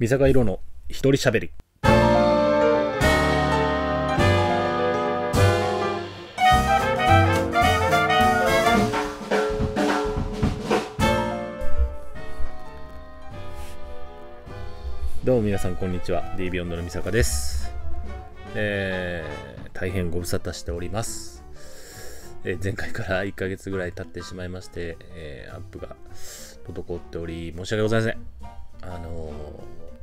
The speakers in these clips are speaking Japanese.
三阪洋行の一人喋り。どうも皆さんこんにちは。 D-beyond の三阪です。えー、大変ご無沙汰しております。え前回から1ヶ月ぐらい経ってしまいまして、えーアップが滞っており、申し訳ございません。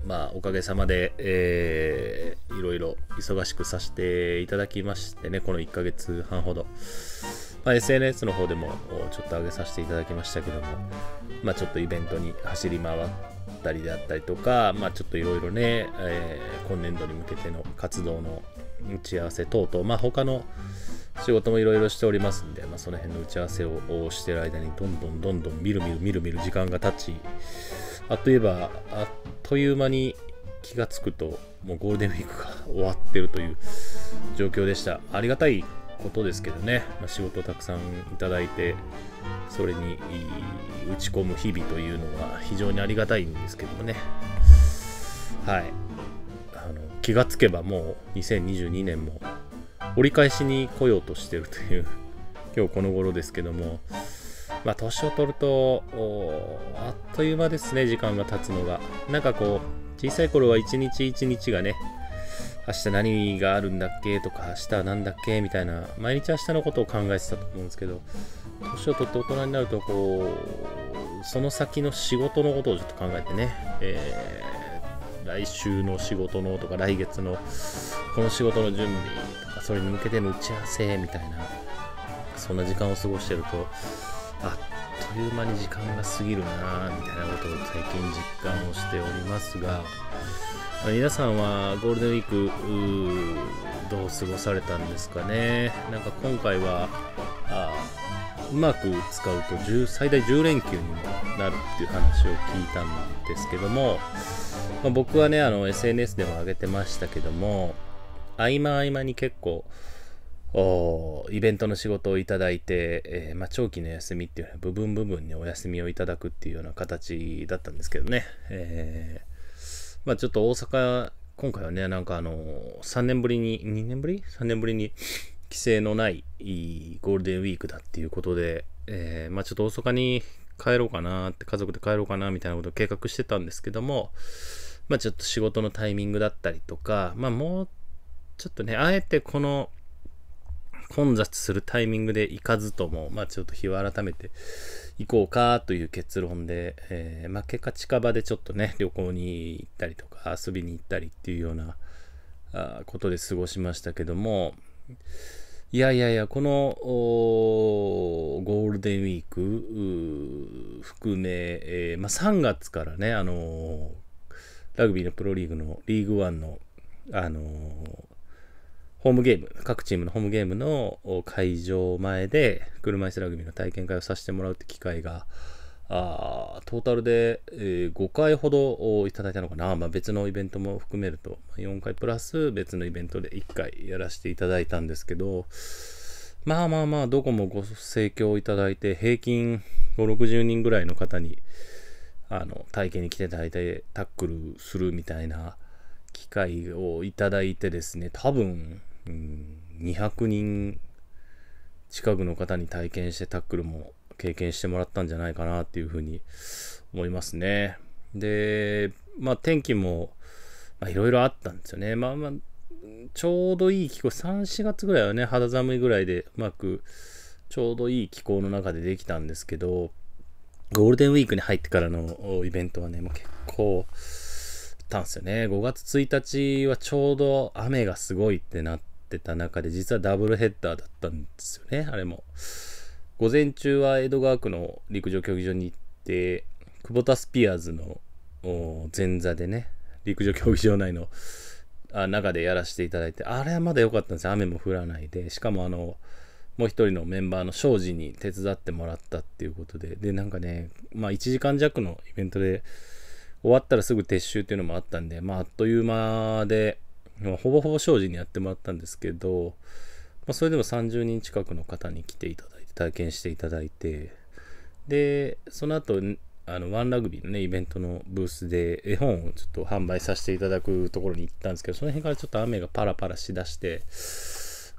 まあ、おかげさまで、えーいろいろ忙しくさせていただきましてね、この1ヶ月半ほど。まあ、SNS の方でもちょっと上げさせていただきましたけども、まあ、ちょっとイベントに走り回ったりであったりとか、まあ、ちょっといろいろね、えー今年度に向けての活動の打ち合わせ等々、まあ、他の仕事もいろいろしておりますんで、まあ、その辺の打ち合わせをしてる間にどんどんどんどんみるみるみるみる時間が経ちあっといえばあという間に気がつくともうゴールデンウィークが終わってるという状況でした。ありがたいことですけどね、まあ、仕事をたくさんいただいてそれに打ち込む日々というのが非常にありがたいんですけどもね。はい。あの気がつけばもう2022年も折り返しに来ようとしてるという今日この頃ですけども。まあ年を取るとあっという間ですね時間が経つのが。なんかこう小さい頃は一日一日がね明日何があるんだっけとか明日は何だっけみたいな毎日明日のことを考えてたと思うんですけど年を取って大人になるとこうその先の仕事のことをちょっと考えてね、えー来週の仕事のとか来月のこの仕事の準備とかそれに向けての打ち合わせみたいなそんな時間を過ごしてるとあっという間に時間が過ぎるなみたいなことを最近実感をしておりますが皆さんはゴールデンウィークどう過ごされたんですかね？なんか今回はあうまく使うと最大10連休にもなるっていう話を聞いたんですけども、まあ、僕はねあの SNS でも上げてましたけども合間合間に結構イベントの仕事をいただいて、えーまあ、長期の休みっていうのは部分部分にお休みをいただくっていうような形だったんですけどね、えーまあ、ちょっと大阪今回はねなんかあの3年ぶりに2年ぶり ?3 年ぶりに規制のないゴールデンウィークだっていうことで、えーまあ、ちょっと大阪に帰ろうかなって家族で帰ろうかなみたいなことを計画してたんですけども、まあ、ちょっと仕事のタイミングだったりとか、まあ、もうちょっとねあえてこの混雑するタイミングで行かずとも、まあ、ちょっと日を改めて行こうかという結論で、えーまあ、結果近場でちょっとね旅行に行ったりとか遊びに行ったりっていうようなあことで過ごしましたけどもいやいやいやこのゴールデンウィーク含め、えーまあ、3月からねあのーラグビーのプロリーグのリーグワンのあのーホームゲーム、各チームのホームゲームの会場前で車椅子ラグビーの体験会をさせてもらうって機会が、あートータルで、えー5回ほどいただいたのかな、まあ、別のイベントも含めると4回プラス別のイベントで1回やらせていただいたんですけどまあまあまあどこもご盛況いただいて平均5 60人ぐらいの方にあの体験に来ていただいてタックルするみたいな機会をいただいてですね多分、うん、200人近くの方に体験してタックルも経験してもらったんじゃないかなっていうふうに思いますね。で、まあ天気もいろいろあったんですよね。まあまあ、ちょうどいい気候、3、4月ぐらいはね、肌寒いぐらいでうまくちょうどいい気候の中でできたんですけど、ゴールデンウィークに入ってからのイベントはね、もう結構、たんですよね。5月1日はちょうど雨がすごいってなってた中で、実はダブルヘッダーだったんですよね、あれも。午前中は江戸川区の陸上競技場に行って、久保田スピアーズの前座でね、陸上競技場内のあ中でやらせていただいて、あれはまだ良かったんですよ。雨も降らないで。しかもあの、もう一人のメンバーの庄司に手伝ってもらったっていうことで、で、なんかね、まあ1時間弱のイベントで、終わったらすぐ撤収っていうのもあったんで、まあ、あっという間で、まあほぼほぼ精進にやってもらったんですけど、まあ、それでも30人近くの方に来ていただいて、体験していただいて、で、その後、あの、ワンラグビーのね、イベントのブースで絵本をちょっと販売させていただくところに行ったんですけど、その辺からちょっと雨がパラパラしだして、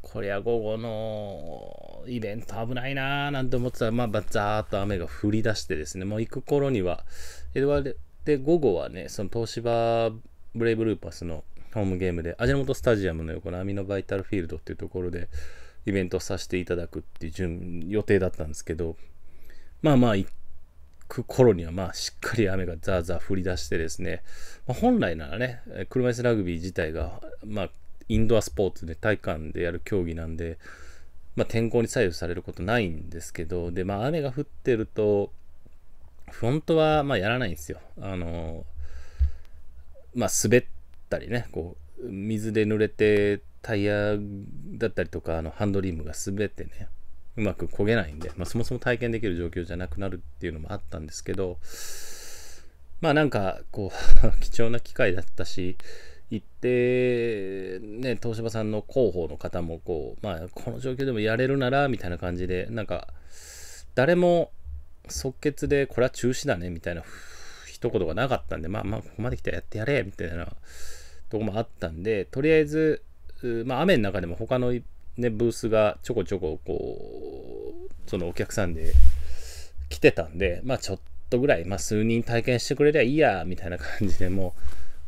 こりゃ午後のイベント危ないなーなんて思ってたら、まあ、ザーッと雨が降り出してですね、もう行く頃には、で、午後はね、その東芝ブレイブルーパスのホームゲームで、味の素スタジアムの横のアミノバイタルフィールドっていうところで、イベントさせていただくっていう準予定だったんですけど、まあまあ行く頃にはまあしっかり雨がザーザー降り出してですね、まあ、本来ならね、車椅子ラグビー自体が、まあインドアスポーツで体育館でやる競技なんで、まあ、天候に左右されることないんですけど、で、まあ雨が降ってると、本当はまあやらないんですよ。あの、まあ滑ってたりね、こう、水で濡れてタイヤだったりとか、あのハンドリームが滑ってね、うまく焦げないんで、まあ、そもそも体験できる状況じゃなくなるっていうのもあったんですけど、まあなんかこう 貴重な機会だったし、行って、ね、東芝さんの広報の方もこう、まあこの状況でもやれるなら、みたいな感じで、なんか、誰も即決でこれは中止だね、みたいな一言がなかったんで、まあまあここまで来たらやってやれ、みたいなとこもあったんで、とりあえず、まあ雨の中でも他のね、ブースがちょこちょここう、そのお客さんで来てたんで、まあちょっとぐらい、まあ数人体験してくれりゃいいや、みたいな感じでも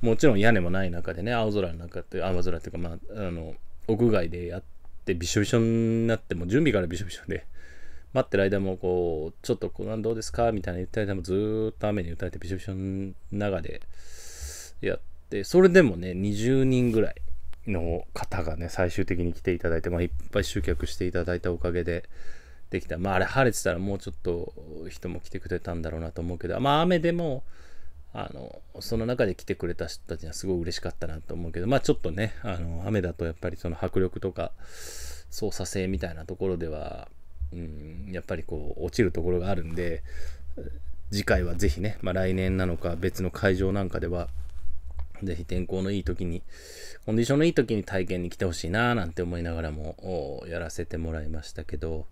う、もちろん屋根もない中でね、青空の中って、青空っていうか、まあ、あの、屋外でやってびしょびしょになっても、準備からびしょびしょで、待ってる間もこう、ちょっとこう、どうですか？みたいな言ってる間もずっと雨に打たれてびしょびしょの中でやって、それでもね、20人ぐらいの方がね、最終的に来ていただいて、まあ、いっぱい集客していただいたおかげでできた。まあ、あれ晴れてたらもうちょっと人も来てくれたんだろうなと思うけど、まあ、雨でも、あの、その中で来てくれた人たちにはすごい嬉しかったなと思うけど、まあ、ちょっとね、あの、雨だとやっぱりその迫力とか、操作性みたいなところでは、うん、やっぱりこう、落ちるところがあるんで、次回はぜひね、まあ、来年なのか別の会場なんかでは、ぜひ天候のいい時に、コンディションのいい時に体験に来てほしいななんて思いながらもやらせてもらいましたけど、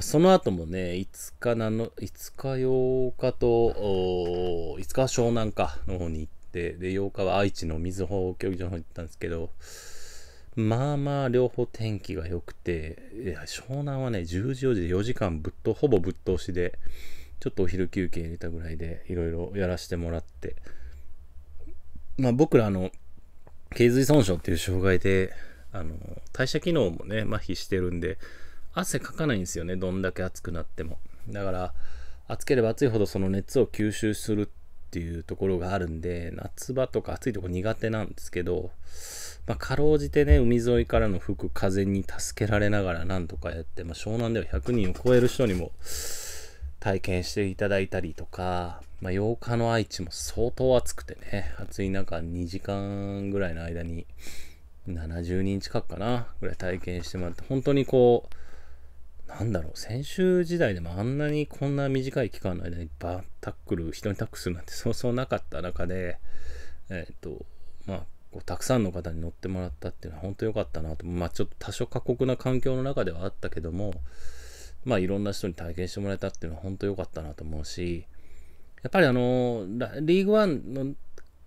その後もね、5日なの、5日8日と、5日は湘南かの方に行って、で、8日は愛知の水穂競技場の方に行ったんですけど、まあまあ両方天気が良くて、湘南はね、10時4時で4時間ぶっと、ほぼぶっ通しで、ちょっとお昼休憩入れたぐらいでいろいろやらせてもらって、まあ僕らあの、頸髄損傷っていう障害で、あの、代謝機能もね、麻痺してるんで、汗かかないんですよね、どんだけ暑くなっても。だから、暑ければ暑いほどその熱を吸収するっていうところがあるんで、夏場とか暑いとこ苦手なんですけど、まあ、かろうじてね、海沿いからの吹く風に助けられながらなんとかやって、まあ、湘南では100人を超える人にも体験していただいたりとか、まあ、8日の愛知も相当暑くてね、暑い中2時間ぐらいの間に70人近くかな、ぐらい体験してもらって、本当にこう、なんだろう、先週時代でもあんなにこんな短い期間の間にバータックル、人にタックルするなんてそうそうなかった中で、えっ、ー、と、まあ、こうたくさんの方に乗ってもらったっていうのは本当良かったなと。まあちょっと多少過酷な環境の中ではあったけども、まあいろんな人に体験してもらえたっていうのは本当良かったなと思うし、やっぱりあの、リーグワンの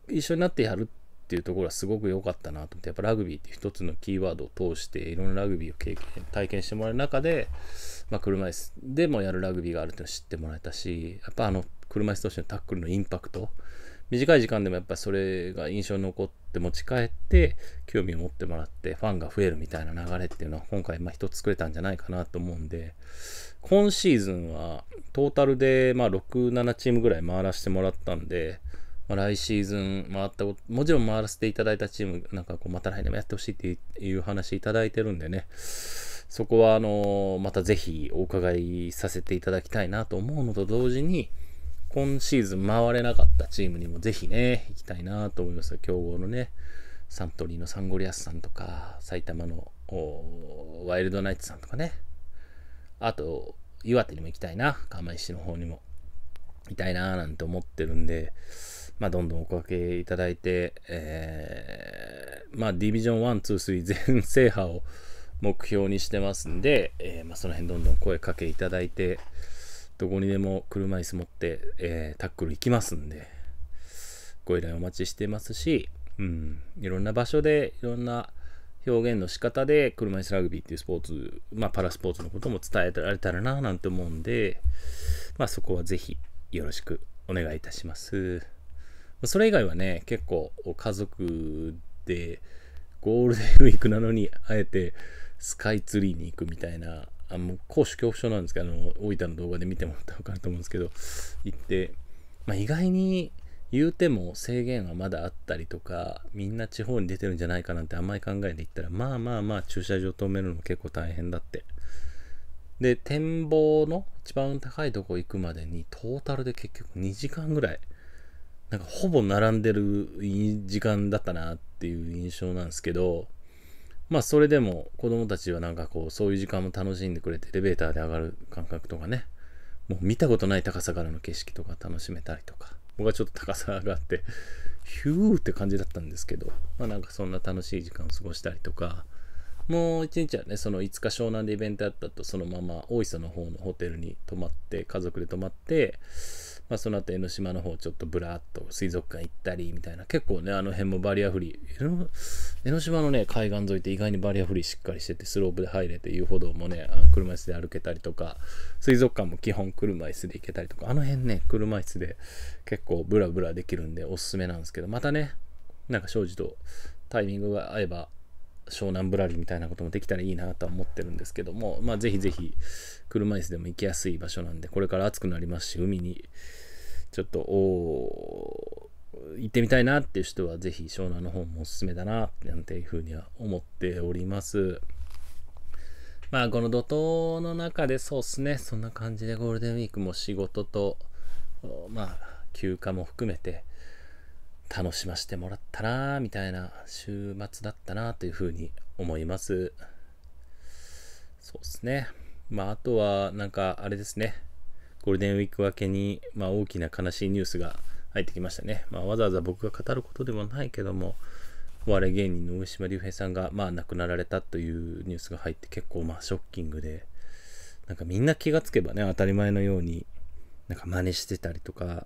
一緒になってやるっていうところはすごく良かったなと思って、やっぱラグビーって一つのキーワードを通して、いろんなラグビーを経験、体験してもらう中で、まあ、車椅子でもやるラグビーがあるっていうのを知ってもらえたし、やっぱあの、車椅子としてのタックルのインパクト、短い時間でもやっぱりそれが印象に残って持ち帰って興味を持ってもらってファンが増えるみたいな流れっていうのは今回まあ一つ作れたんじゃないかなと思うんで今シーズンはトータルでまあ6、7チームぐらい回らせてもらったんで、まあ、来シーズン回ったもちろん回らせていただいたチームなんかこうまた来年もやってほしいっていう話いただいてるんでね。そこはあのまたぜひお伺いさせていただきたいなと思うのと同時に今シーズン回れなかったチームにもぜひね、行きたいなと思います強豪のね、サントリーのサンゴリアスさんとか、埼玉のワイルドナイツさんとかね、あと、岩手にも行きたいな、釜石の方にも行きたいななんて思ってるんで、まあ、どんどんおかけいただいて、えー、まあ、ディビジョン1、2、3全制覇を目標にしてますんで、えー、まあ、その辺どんどん声かけいただいて、どこにでも車椅子持って、えー、タックル行きますんで、ご依頼お待ちしてますし、うん、いろんな場所でいろんな表現の仕方で車椅子ラグビーっていうスポーツ、まあパラスポーツのことも伝えられたらななんて思うんで、まあそこはぜひよろしくお願いいたします。それ以外はね、結構家族でゴールデンウィークなのにあえてスカイツリーに行くみたいな、あもう高所恐怖症なんですけど、あの大分の動画で見てもらったら分かると思うんですけど、行って、まあ、意外に言うても制限はまだあったりとか、みんな地方に出てるんじゃないかなんて甘い考えで言ったら、まあまあまあ駐車場止めるのも結構大変だって。で、展望の一番高いとこ行くまでにトータルで結局2時間ぐらい、なんかほぼ並んでる時間だったなっていう印象なんですけど、まあそれでも子供たちはなんかこうそういう時間も楽しんでくれてエレベーターで上がる感覚とかね、もう見たことない高さからの景色とか楽しめたりとか、僕はちょっと高さ上がって、ヒューって感じだったんですけど、まあなんかそんな楽しい時間を過ごしたりとか、もう一日はね、その5日湘南でイベントやったと、そのまま大磯の方のホテルに泊まって、家族で泊まって、まあ、その後江ノ島の方ちょっとブラーっと水族館行ったりみたいな。結構ねあの辺もバリアフリー。江ノ島のね海岸沿いって意外にバリアフリーしっかりしててスロープで入れて遊歩道もね車椅子で歩けたりとか水族館も基本車椅子で行けたりとか。あの辺ね車椅子で結構ブラブラできるんでおすすめなんですけど。またねなんか庄司とタイミングが合えば湘南ぶらりみたいなこともできたらいいなとは思ってるんですけども、まあぜひぜひ車椅子でも行きやすい場所なんで、これから暑くなりますし、海にちょっと、お行ってみたいなっていう人はぜひ湘南の方もおすすめだな、なんていうふうには思っております。まあこの怒涛の中でそうっすね、そんな感じでゴールデンウィークも仕事と、まあ休暇も含めて、楽しませてもらったなみたいな週末だったなというふうに思います。そうですね。まあ、あとは、なんか、あれですね。ゴールデンウィーク明けに、まあ、大きな悲しいニュースが入ってきましたね。まあ、わざわざ僕が語ることでもないけども、お笑い芸人の上島竜兵さんが、まあ、亡くなられたというニュースが入って結構、まあ、ショッキングで、なんかみんな気がつけばね、当たり前のように、なんか真似してたりとか、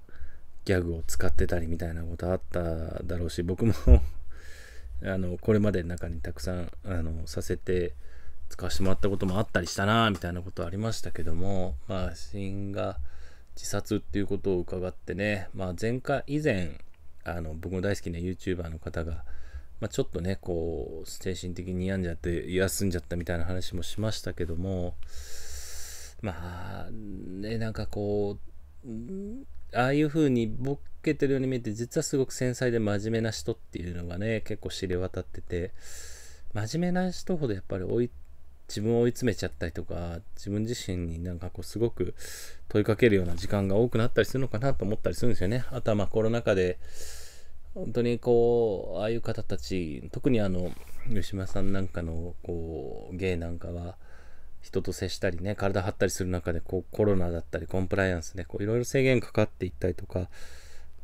ギャグを使ってたりみたいなことあっただろうし僕も あのこれまで中にたくさんあのさせて使わせてもらったこともあったりしたなみたいなことありましたけどもまあ死因が自殺っていうことを伺ってね、まあ、前回以前あの僕も大好きな YouTuber の方が、まあ、ちょっとねこう精神的に病んじゃって休んじゃったみたいな話もしましたけどもまあねなんかこうああいう風にボケてるように見えて、実はすごく繊細で真面目な人っていうのがね、結構知れ渡ってて、真面目な人ほどやっぱり追い、自分を追い詰めちゃったりとか、自分自身になんかこうすごく問いかけるような時間が多くなったりするのかなと思ったりするんですよね。あとはまあコロナ禍で、本当にこう、ああいう方たち、特にあの、吉島さんなんかのこう、芸なんかは、人と接したりね、体張ったりする中で、こう、コロナだったり、コンプライアンスで、いろいろ制限かかっていったりとか、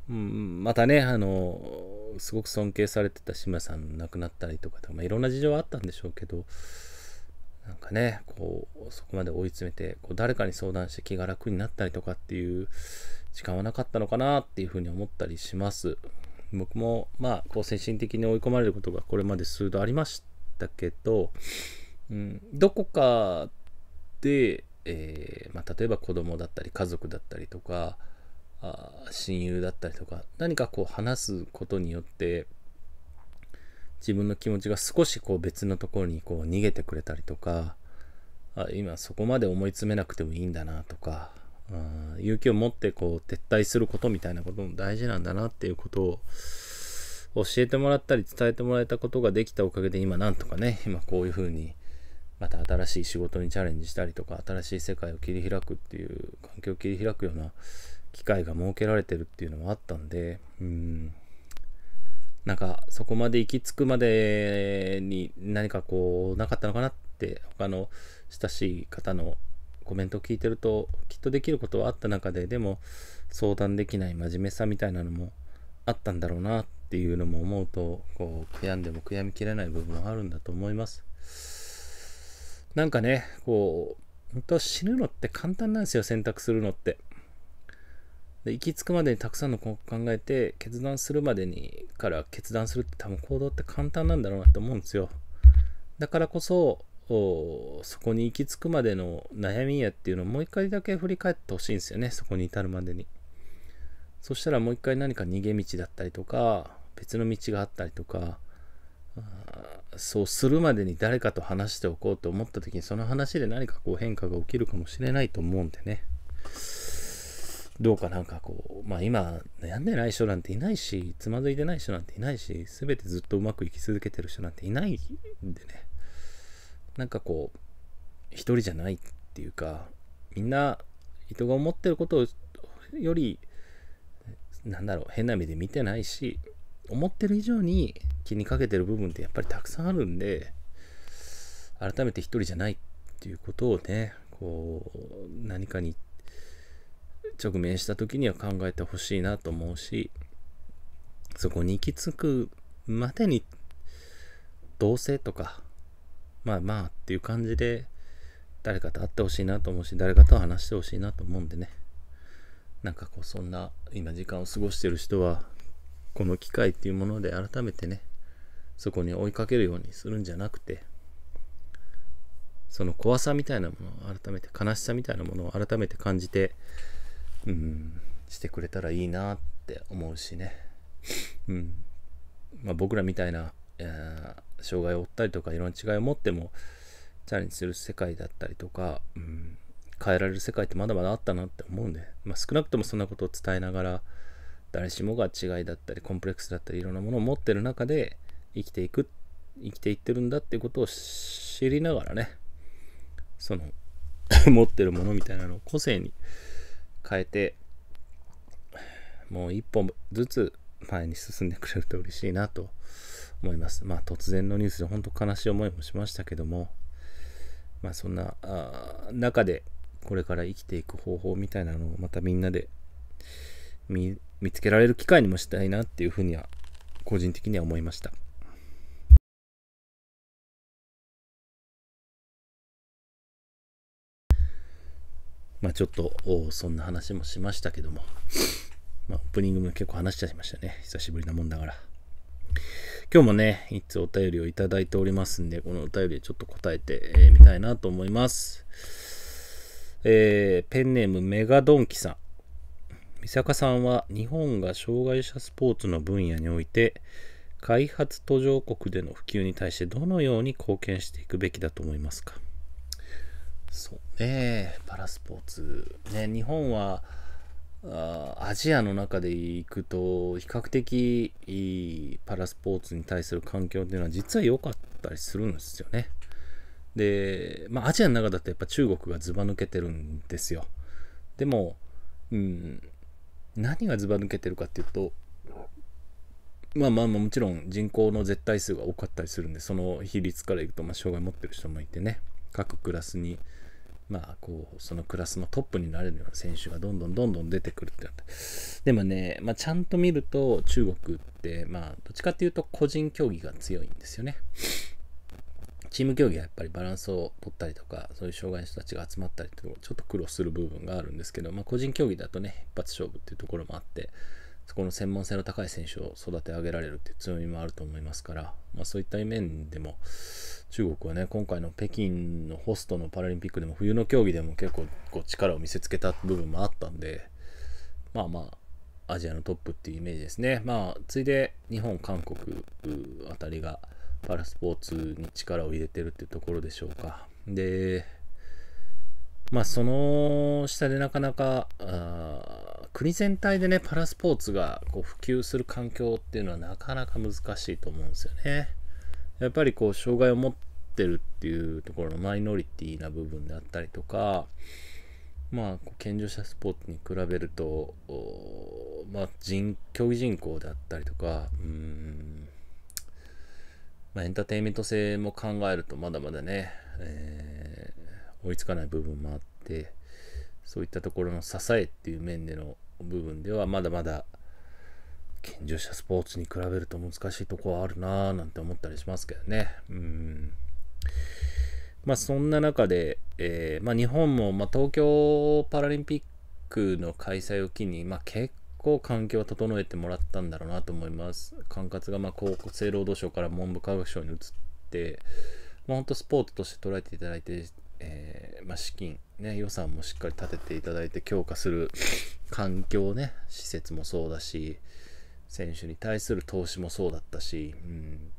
うん、またね、あの、すごく尊敬されてた島さん亡くなったりとか、まあ、いろんな事情はあったんでしょうけど、なんかね、こう、そこまで追い詰めて、こう誰かに相談して気が楽になったりとかっていう時間はなかったのかなっていうふうに思ったりします。僕も、まあ、こう精神的に追い込まれることがこれまで数度ありましたけど、うん、どこかで、えー、まあ、例えば子供だったり家族だったりとかあ親友だったりとか何かこう話すことによって自分の気持ちが少しこう別のところにこう逃げてくれたりとかあ今そこまで思い詰めなくてもいいんだなとかあ勇気を持ってこう撤退することみたいなことも大事なんだなっていうことを教えてもらったり伝えてもらえたことができたおかげで今なんとかね今こういうふうにまた新しい仕事にチャレンジしたりとか新しい世界を切り開くっていう環境を切り開くような機会が設けられてるっていうのもあったんでうん。なんかそこまで行き着くまでに何かこうなかったのかなって他の親しい方のコメントを聞いてるときっとできることはあった中ででも相談できない真面目さみたいなのもあったんだろうなっていうのも思うとこう悔やんでも悔やみきれない部分もあるんだと思います。なんかね、こう本当死ぬのって簡単なんですよ、選択するのって。で行き着くまでにたくさんのことを考えて決断するまでにから決断するって多分行動って簡単なんだろうなって思うんですよ。だからこそそこに行き着くまでの悩みやっていうのをもう一回だけ振り返ってほしいんですよね。そこに至るまでに。そしたらもう一回何か逃げ道だったりとか別の道があったりとかそうするまでに誰かと話しておこうと思った時にその話で何かこう変化が起きるかもしれないと思うんでね。どうかなんかこうまあ今悩んでない人なんていないしつまずいてない人なんていないし全てずっとうまくいき続けてる人なんていないんでね。なんかこう一人じゃないっていうかみんな人が思ってることよりなんだろう変な目で見てないし思ってる以上に気にかけてる部分ってやっぱりたくさんあるんで改めて一人じゃないっていうことをねこう何かに直面した時には考えてほしいなと思うしそこに行き着くまでに同性とかまあまあっていう感じで誰かと会ってほしいなと思うし誰かと話してほしいなと思うんでね。なんかこうそんな今時間を過ごしてる人はこの機会っていうもので改めてねそこに追いかけるようにするんじゃなくてその怖さみたいなものを改めて悲しさみたいなものを改めて感じてうん。してくれたらいいなって思うしね。うん。まあ僕らみたいなえ障害を負ったりとかいろんな違いを持ってもチャレンジする世界だったりとか、うん、変えられる世界ってまだまだあったなって思うんで、まあ、少なくともそんなことを伝えながら誰しもが違いだったりコンプレックスだったりいろんなものを持ってる中で生きていく生きていってるんだっていうことを知りながらね。その 持ってるものみたいなのを個性に変えてもう一歩ずつ前に進んでくれると嬉しいなと思います。まあ突然のニュースで本当悲しい思いもしましたけども、まあそんな中でこれから生きていく方法みたいなのをまたみんなで見つけられる機会にもしたいなっていうふうには個人的には思いました。まあちょっとそんな話もしましたけども、まあオープニングも結構話しちゃいましたね。久しぶりなもんだから。今日もね、いつお便りをいただいておりますんで、このお便りちょっと答えてみ、たいなと思います。えー、ペンネームメガドンキさん。三坂さんは日本が障害者スポーツの分野において開発途上国での普及に対してどのように貢献していくべきだと思いますか？そうね、パラスポーツ。ね、日本はアジアの中で行くと比較的いいパラスポーツに対する環境っていうのは実は良かったりするんですよね。で、まあアジアの中だとやっぱ中国がずば抜けてるんですよ。でも、うん、何がずば抜けてるかっていうと、まあまあまあもちろん人口の絶対数が多かったりするんで、その比率からいくと、ま障害持ってる人もいてね、各クラスにまあ、こう、そのクラスのトップになれるような選手がどんどんどんどん出てくるってなって。でもね、まあ、ちゃんと見ると中国って、まあ、どっちかっていうと個人競技が強いんですよね。チーム競技はやっぱりバランスを取ったりとか、そういう障害の人たちが集まったりとか、ちょっと苦労する部分があるんですけど、まあ、個人競技だとね、一発勝負っていうところもあって、そこの専門性の高い選手を育て上げられるっていう強みもあると思いますから、まあ、そういった面でも、中国はね、今回の北京のホストのパラリンピックでも冬の競技でも結構こう力を見せつけた部分もあったんで、まあまあ、アジアのトップっていうイメージですね。まあ、ついで日本、韓国あたりがパラスポーツに力を入れてるっていうところでしょうか。で、まあ、その下でなかなか、国全体でね、パラスポーツがこう普及する環境っていうのはなかなか難しいと思うんですよね。やっぱりこう障害を持ってるっていうところのマイノリティな部分であったりとかまあ健常者スポーツに比べるとまあ人競技人口であったりとかうんまあ、エンターテインメント性も考えるとまだまだね、えー、追いつかない部分もあってそういったところの支えっていう面での部分ではまだまだ健常者スポーツに比べると難しいとこはあるなぁなんて思ったりしますけどね。うん。まあそんな中で、えー、まあ、日本も、まあ、東京パラリンピックの開催を機に、まあ、結構環境を整えてもらったんだろうなと思います。管轄がま厚生労働省から文部科学省に移って、まあ、本当スポーツとして捉えていただいて、えー、まあ、資金、ね、予算もしっかり立てていただいて強化する環境ね、施設もそうだし、選手に対する投資もそうだったし、うん、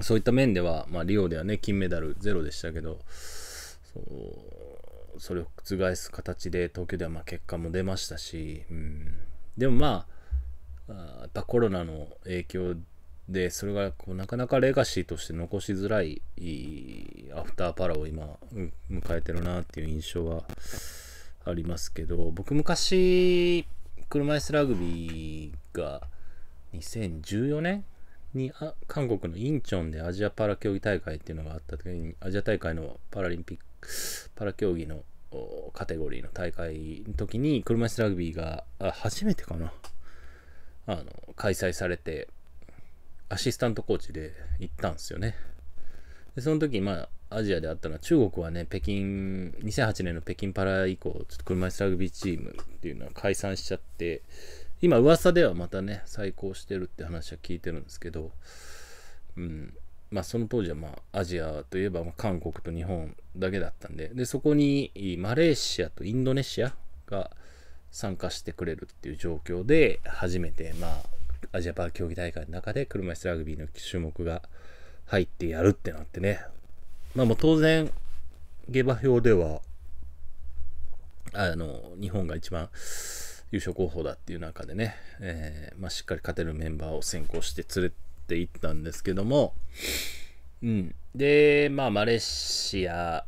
そういった面では、まあ、リオではね、金メダルゼロでしたけど、そうそれを覆す形で東京ではま結果も出ましたし、うん、でもまあやっぱコロナの影響でそれがこうなかなかレガシーとして残しづらいアフターパラを今迎えてるなっていう印象はありますけど僕昔車椅子ラグビーが2014年にあ韓国のインチョンでアジアパラ競技大会っていうのがあった時にアジア大会のパラリンピックパラ競技のカテゴリーの大会の時に車椅子ラグビーが初めてかな。あの開催されてアシスタントコーチで行ったんですよね。でその時まあアジアであったのは中国はね北京2008年の北京パラ以降ちょっと車椅子ラグビーチームっていうのは解散しちゃって今噂ではまたね再興してるって話は聞いてるんですけどうん。まあその当時はまあアジアといえばま韓国と日本だけだったんででそこにマレーシアとインドネシアが参加してくれるっていう状況で初めてまあアジアパラ競技大会の中で車椅子ラグビーの種目が入ってやるってなってね。まあもう当然下馬評ではあの日本が一番優勝候補だっていう中でね、えー、まあ、しっかり勝てるメンバーを先行して連れて行ったんですけども、うん。で、まあ、マレーシア、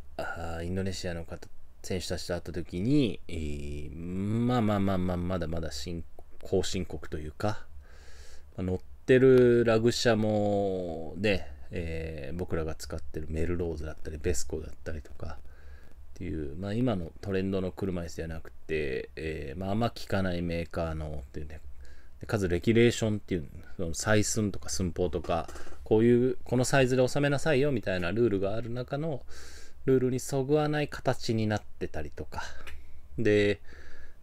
インドネシアの方、選手たちと会った時に、えー、まあまあまあまあ、まだまだ新後進国というか、まあ、乗ってるラグ車もね、えー、僕らが使ってるメルローズだったり、ベスコだったりとか、っていう、まあ、今のトレンドの車椅子じゃなくて、えー、まあ、あんま効かないメーカーのっていうね、数レキュレーションっていう、その採寸とか寸法とか、こういう、このサイズで収めなさいよみたいなルールがある中の、ルールにそぐわない形になってたりとか。で、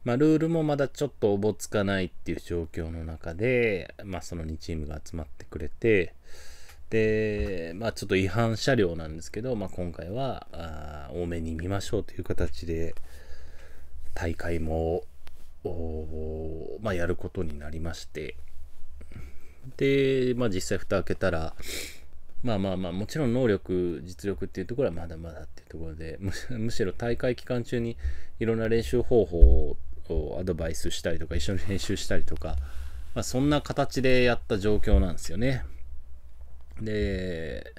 まあ、ルールもまだちょっとおぼつかないっていう状況の中で、まあ、その2チームが集まってくれて、で、まあちょっと違反車両なんですけど、まあ今回はあ多めに見ましょうという形で、大会も、まあやることになりまして、で、まあ実際蓋開けたら、まあまあまあ、もちろん能力、実力っていうところはまだまだっていうところで、む しろ大会期間中にいろんな練習方法をアドバイスしたりとか、一緒に練習したりとか、まあ、そんな形でやった状況なんですよね。で、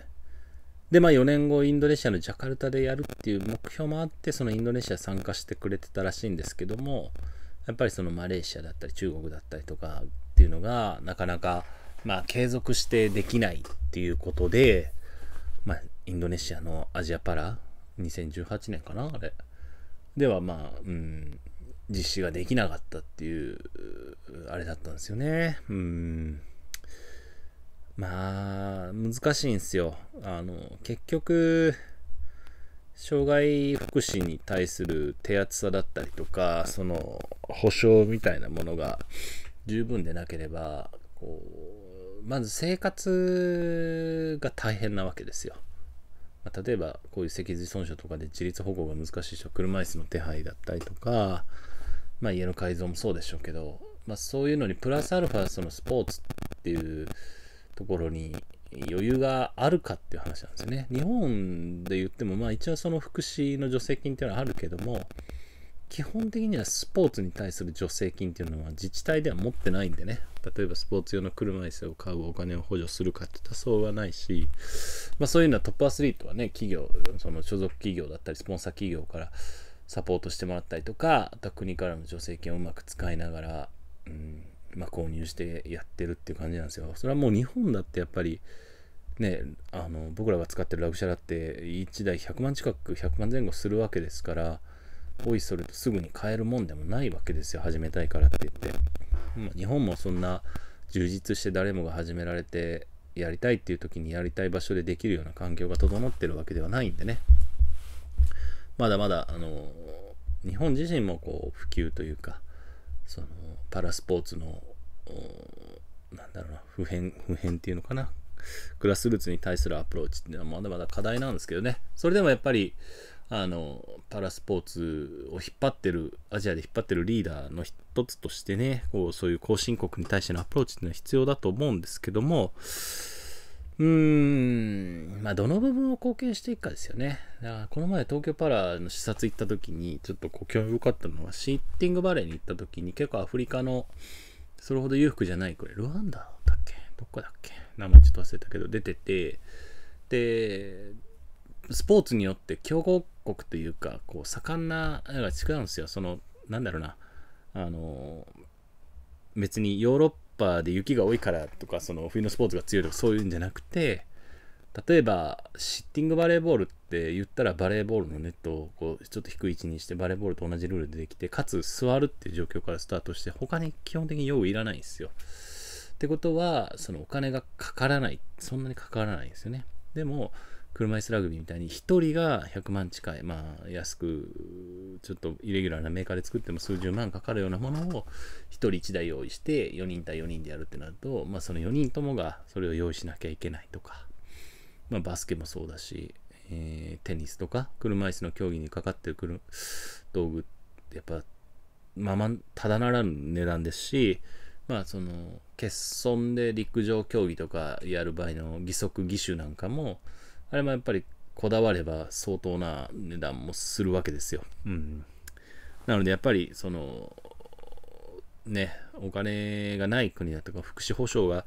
で、まあ4年後インドネシアのジャカルタでやるっていう目標もあって、そのインドネシア参加してくれてたらしいんですけども、やっぱりそのマレーシアだったり中国だったりとかっていうのがなかなかまあ継続してできないっていうことで、まあインドネシアのアジアパラ2018年かなあれ。ではまあ、うん、実施ができなかったっていう、あれだったんですよね。うん。まあ、難しいんですよ。あの、結局、障害福祉に対する手厚さだったりとか、その、保障みたいなものが十分でなければ、こう、まず生活が大変なわけですよ。まあ、例えば、こういう脊髄損傷とかで自立保護が難しい人車椅子の手配だったりとか、まあ、家の改造もそうでしょうけど、まあ、そういうのにプラスアルファそのスポーツっていうところに余裕があるかっていう話なんですよね。日本で言っても、まあ一応その福祉の助成金っていうのはあるけども、基本的にはスポーツに対する助成金っていうのは自治体では持ってないんでね。例えばスポーツ用の車椅子を買うお金を補助するかって言ったらそうはないし、まあそういうのはトップアスリートはね、企業、その所属企業だったり、スポンサー企業からサポートしてもらったりとか、あとは国からの助成金をうまく使いながら、うんまあ、購入してやってるっていう感じなんですよ。それはもう日本だってやっぱりね、あの僕らが使ってるラグシャラって1台100万近く100万前後するわけですからおいそれとすぐに買えるもんでもないわけですよ。始めたいからって言って、まあ、日本もそんな充実して誰もが始められてやりたいっていう時にやりたい場所でできるような環境が整ってるわけではないんでね。まだまだ、あの、日本自身もこう、普及というか、その、パラスポーツの、なんだろうな、普遍、普遍っていうのかな。グラスルーツに対するアプローチっていうのはまだまだ課題なんですけどね。それでもやっぱり、あの、パラスポーツを引っ張ってる、アジアで引っ張ってるリーダーの一つとしてね、こう、そういう後進国に対してのアプローチっていうのは必要だと思うんですけども、うーん、まあ、どの部分を貢献していくかですよね。だからこの前東京パラの視察行った時に、ちょっとこう興味深かったのは、シッティングバレーに行った時に結構アフリカの、それほど裕福じゃない、これ、ルワンダだっけ？どこだっけ？名前ちょっと忘れたけど、出てて、で、スポーツによって強豪国というか、こう、盛んな、違うんですよ。その、なんだろうな、あの、別にヨーロッパで雪が多いからとか、その冬のスポーツが強いとかそういうんじゃなくて、例えば、シッティングバレーボールって言ったらバレーボールのネットをこうちょっと低い位置にしてバレーボールと同じルールでできて、かつ座るっていう状況からスタートして、他に基本的に用意いらないんですよ。ってことは、そのお金がかからない、そんなにかからないんですよね。でも、車椅子ラグビーみたいに1人が100万近い、まあ安く、ちょっとイレギュラーなメーカーで作っても数十万かかるようなものを1人1台用意して4人対4人でやるってなると、まあその4人ともがそれを用意しなきゃいけないとか、まあバスケもそうだし、えー、テニスとか車椅子の競技にかかってくる道具ってやっぱ、ままただならぬ値段ですし、まあその欠損で陸上競技とかやる場合の義足義手なんかも、あれもやっぱりこだわれば相当な値段もするわけですよ。うん。なのでやっぱりその、ね、お金がない国だとか福祉保障が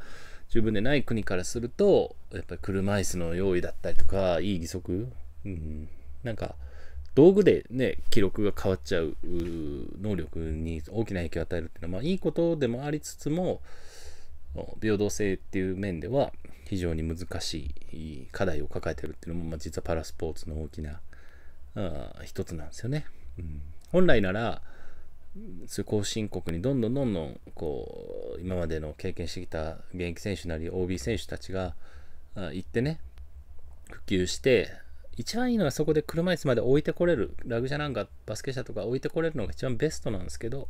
十分でない国からすると、やっぱり車椅子の用意だったりとか、いい義足、うん、なんか、道具でね、記録が変わっちゃう能力に大きな影響を与えるっていうのは、まあいいことでもありつつも、平等性っていう面では非常に難しい課題を抱えてるっていうのも、まあ、実はパラスポーツの大きな一つなんですよね。うん、本来ならそういう後進国にどんどんどんどんこう今までの経験してきた現役選手なり OB 選手たちが行ってね普及して一番いいのはそこで車椅子まで置いてこれるラグジャなんかバスケ車とか置いてこれるのが一番ベストなんですけど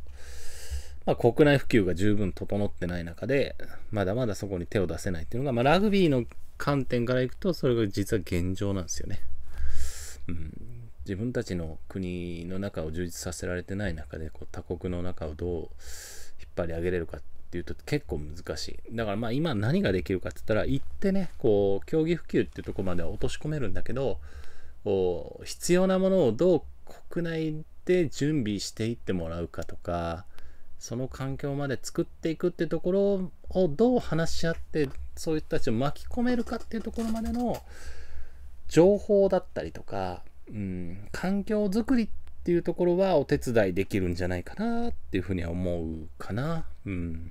まあ、国内普及が十分整ってない中で、まだまだそこに手を出せないっていうのが、まあ、ラグビーの観点からいくと、それが実は現状なんですよね。うん、自分たちの国の中を充実させられてない中で、こう他国の中をどう引っ張り上げれるかっていうと結構難しい。だからまあ今何ができるかって言ったら、行ってね、こう、競技普及っていうとこまでは落とし込めるんだけど、こう必要なものをどう国内で準備していってもらうかとか、その環境まで作っていくってところをどう話し合ってそういう人たちを巻き込めるかっていうところまでの情報だったりとか、うん、環境づくりっていうところはお手伝いできるんじゃないかなっていうふうには思うかな。うん、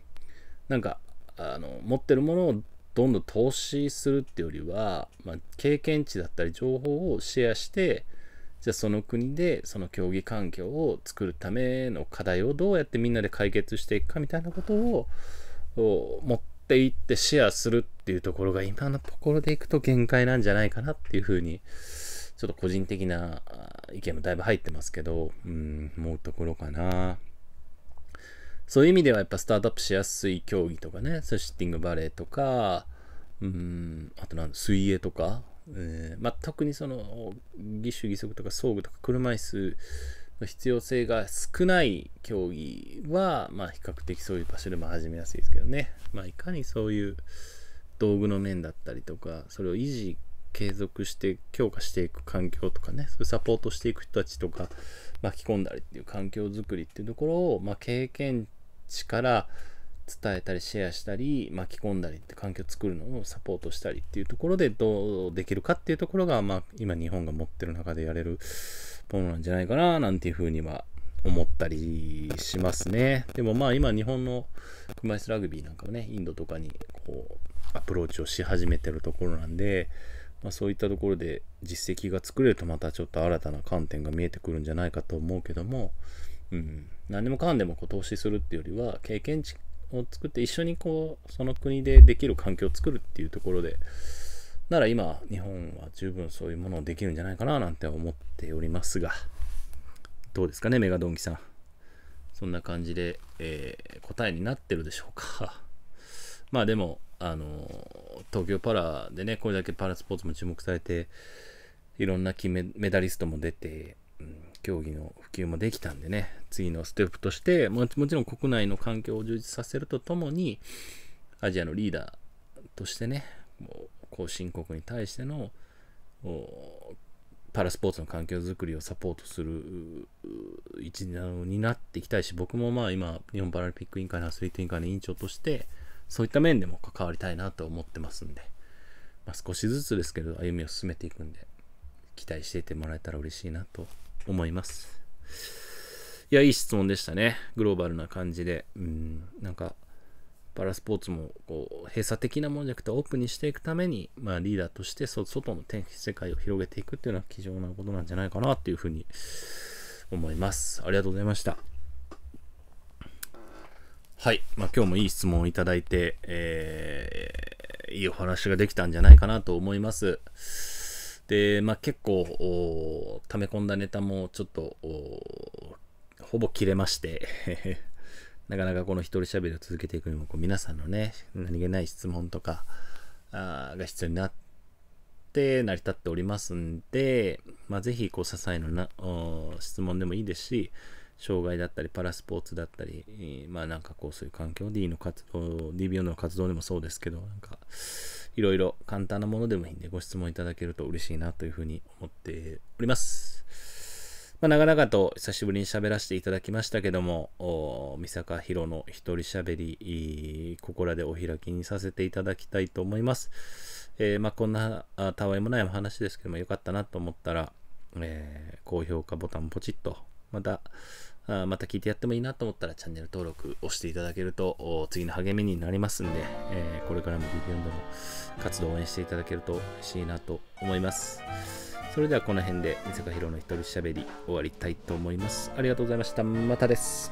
なんかあの持ってるものをどんどん投資するっていうよりは、まあ、経験値だったり情報をシェアしてじゃあその国でその競技環境を作るための課題をどうやってみんなで解決していくかみたいなことを持っていってシェアするっていうところが今のところでいくと限界なんじゃないかなっていうふうにちょっと個人的な意見もだいぶ入ってますけど、うん、思うところかな。そういう意味ではやっぱスタートアップしやすい競技とかね、シッティングバレーとか、うん、あとなん水泳とか、えーまあ、特にその義手義足とか装具とか車椅子の必要性が少ない競技は、まあ、比較的そういう場所でも始めやすいですけどね、まあ、いかにそういう道具の面だったりとかそれを維持継続して強化していく環境とかねそういうサポートしていく人たちとか巻き込んだりっていう環境づくりっていうところを、まあ、経験値から伝えたりシェアしたり巻き込んだりって環境を作るのをサポートしたりっていうところでどうできるかっていうところが、まあ、今日本が持ってる中でやれるものなんじゃないかななんていうふうには思ったりしますね。でもまあ今日本の車椅子ラグビーなんかもね、インドとかにこうアプローチをし始めてるところなんで、まあ、そういったところで実績が作れるとまたちょっと新たな観点が見えてくるんじゃないかと思うけども、うん、何でもかんでもこう投資するっていうよりは経験値を作って一緒にこうその国でできる環境を作るっていうところでなら今、日本は十分そういうものをできるんじゃないかななんて思っておりますが、どうですかね、メガドンキさん。そんな感じで、えー、答えになってるでしょうか。まあでも、あの東京パラでね、これだけパラスポーツも注目されて、いろんな金メダリストも出て、競技の普及もできたんでね、次のステップとしても、もちろん国内の環境を充実させるとともに、アジアのリーダーとしてね、もう後進国に対してのパラスポーツの環境づくりをサポートする一員になっていきたいし、僕もまあ今、日本パラリンピック委員会のアスリート委員会の委員長として、そういった面でも関わりたいなと思ってますんで、まあ、少しずつですけど、歩みを進めていくんで、期待していてもらえたら嬉しいなと思います。いや、いい質問でしたね。グローバルな感じで。うん、なんか、パラスポーツもこう閉鎖的なものじゃなくてオープンにしていくために、まあ、リーダーとして外の天気世界を広げていくっていうのは貴重なことなんじゃないかなっていうふうに思います。ありがとうございました。はい。まあ、今日もいい質問をいただいて、えー、いいお話ができたんじゃないかなと思います。で、まあ、結構、溜め込んだネタもちょっと、ほぼ切れまして なかなかこの一人喋りを続けていくにもこう皆さんのね何気ない質問とかあが必要になって成り立っておりますんで、まあ、ぜひこう些細なな質問でもいいですし障害だったりパラスポーツだったり、まあなんかこうそういう環境 D の活動 DBO の活動でもそうですけどなんかいろいろ簡単なものでもいいんでご質問いただけると嬉しいなというふうに思っております。まあ、長々と久しぶりに喋らせていただきましたけども、三坂宏の一人喋り、ここらでお開きにさせていただきたいと思います。えー、まあ、こんなたわいもない話ですけども、よかったなと思ったら、えー、高評価ボタンポチッと、また、あまた聞いてやってもいいなと思ったらチャンネル登録をしていただけると次の励みになりますんで、えー、これからも d p ンでも活動を応援していただけると嬉しいなと思います。それではこの辺で水ひろの一人喋り終わりたいと思います。ありがとうございました。またです。